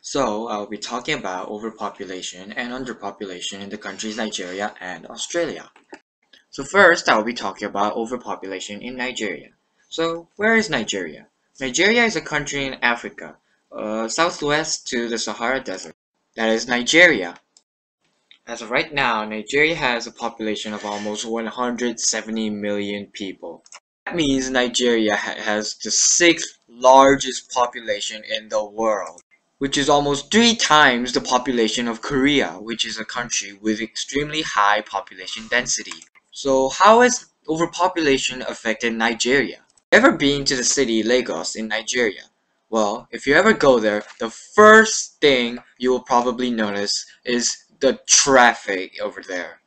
So I'll be talking about overpopulation and underpopulation in the countries Nigeria and Australia. So first I'll be talking about overpopulation in Nigeria. So where is Nigeria? Nigeria is a country in Africa, uh, southwest to the Sahara Desert. That is Nigeria. As of right now, Nigeria has a population of almost 170 million people. That means Nigeria ha has the sixth largest population in the world, which is almost three times the population of Korea, which is a country with extremely high population density. So how has overpopulation affected Nigeria? Ever been to the city Lagos in Nigeria? Well, if you ever go there, the first thing you will probably notice is the traffic over there.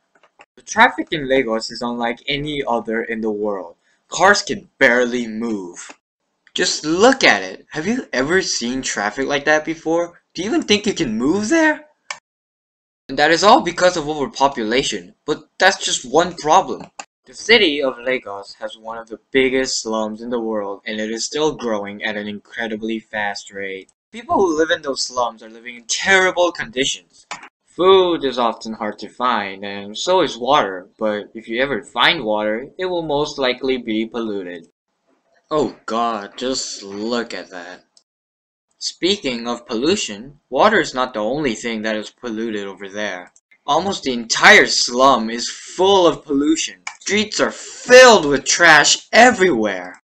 The traffic in Lagos is unlike any other in the world. Cars can barely move. Just look at it. Have you ever seen traffic like that before? Do you even think you can move there? And that is all because of overpopulation, but that's just one problem. The city of Lagos has one of the biggest slums in the world and it is still growing at an incredibly fast rate. People who live in those slums are living in terrible conditions. Food is often hard to find, and so is water, but if you ever find water, it will most likely be polluted. Oh god, just look at that. Speaking of pollution, water is not the only thing that is polluted over there. Almost the entire slum is full of pollution. Streets are filled with trash everywhere.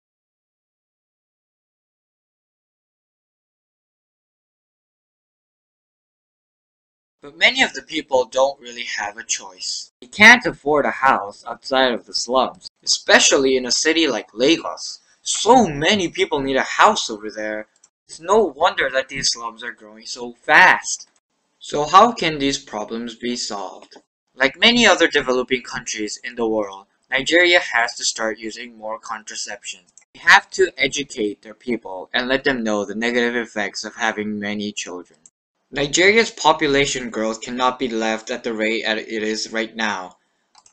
But many of the people don't really have a choice. They can't afford a house outside of the slums, especially in a city like Lagos. So many people need a house over there. It's no wonder that these slums are growing so fast. So how can these problems be solved? Like many other developing countries in the world, Nigeria has to start using more contraception. They have to educate their people and let them know the negative effects of having many children. Nigeria's population growth cannot be left at the rate at it is right now.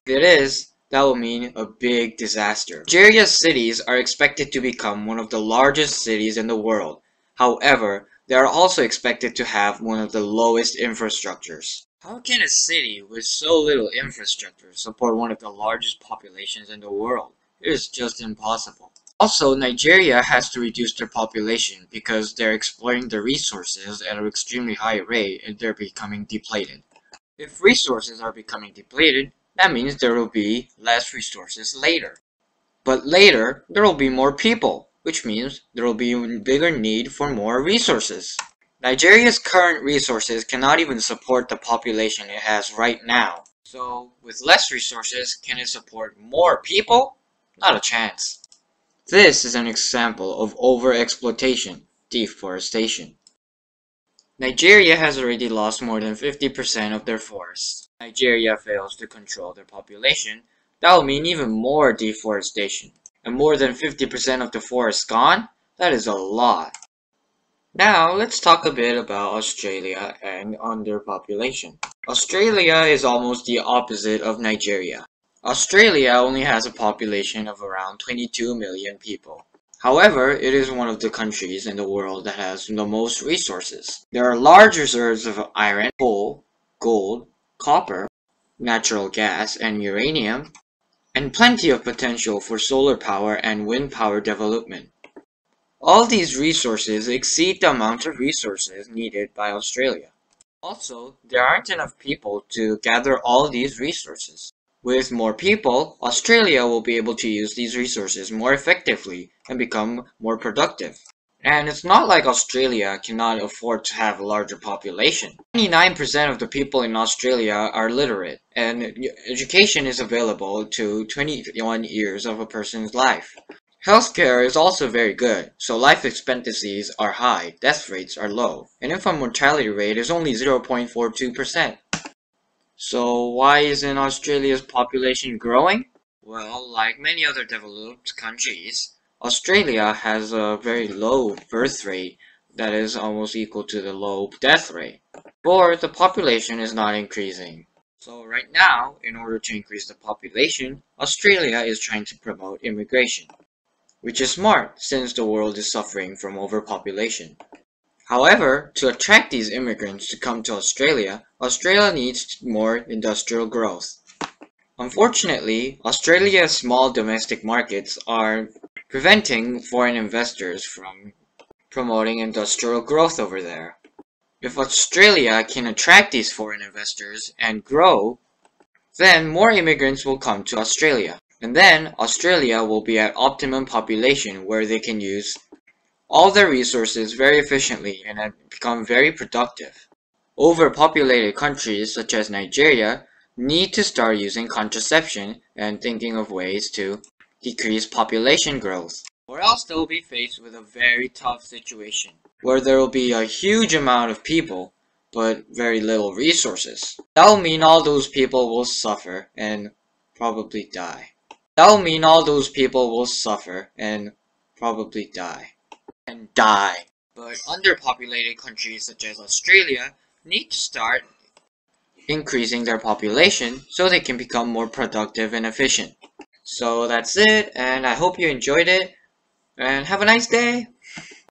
If it is, that will mean a big disaster. Nigeria's cities are expected to become one of the largest cities in the world. However, they are also expected to have one of the lowest infrastructures. How can a city with so little infrastructure support one of the largest populations in the world? It is just impossible. Also, Nigeria has to reduce their population because they're exploiting their resources at an extremely high rate and they're becoming depleted. If resources are becoming depleted, that means there will be less resources later. But later, there will be more people, which means there will be a bigger need for more resources. Nigeria's current resources cannot even support the population it has right now. So, with less resources, can it support more people? Not a chance. This is an example of overexploitation, deforestation. Nigeria has already lost more than 50% of their forests. Nigeria fails to control their population, that will mean even more deforestation. And more than 50% of the forest gone? That is a lot. Now, let's talk a bit about Australia and underpopulation. Australia is almost the opposite of Nigeria. Australia only has a population of around 22 million people. However, it is one of the countries in the world that has the most resources. There are large reserves of iron, coal, gold, copper, natural gas, and uranium, and plenty of potential for solar power and wind power development. All these resources exceed the amount of resources needed by Australia. Also, there aren't enough people to gather all these resources. With more people, Australia will be able to use these resources more effectively and become more productive. And it's not like Australia cannot afford to have a larger population. 99% of the people in Australia are literate, and education is available to 21 years of a person's life. Healthcare is also very good, so life expectancies are high, death rates are low, and infant mortality rate is only 0.42%. So why isn't Australia's population growing? Well, like many other developed countries, Australia has a very low birth rate that is almost equal to the low death rate. But the population is not increasing. So right now, in order to increase the population, Australia is trying to promote immigration. Which is smart, since the world is suffering from overpopulation. However, to attract these immigrants to come to Australia, Australia needs more industrial growth. Unfortunately, Australia's small domestic markets are preventing foreign investors from promoting industrial growth over there. If Australia can attract these foreign investors and grow, then more immigrants will come to Australia. And then Australia will be at optimum population where they can use all their resources very efficiently and have become very productive. Overpopulated countries such as Nigeria need to start using contraception and thinking of ways to decrease population growth. Or else they will be faced with a very tough situation, where there will be a huge amount of people, but very little resources. That will mean all those people will suffer and probably die. That will mean all those people will suffer and probably die. And die. But underpopulated countries such as Australia need to start increasing their population so they can become more productive and efficient. So that's it, and I hope you enjoyed it, and have a nice day!